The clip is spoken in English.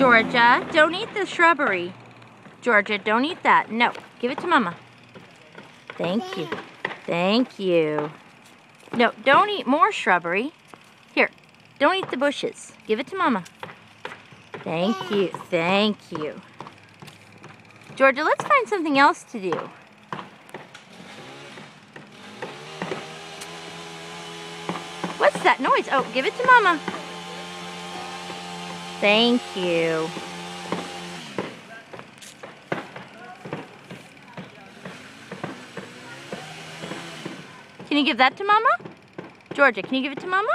Georgia, don't eat the shrubbery. Georgia, don't eat that. No, give it to Mama. Thank you. Thank you. No, don't eat more shrubbery. Here, don't eat the bushes. Give it to Mama. Thank you. Thank you. Georgia, let's find something else to do. What's that noise? Oh, give it to Mama. Thank you. Can you give that to Mama? Georgia, can you give it to Mama?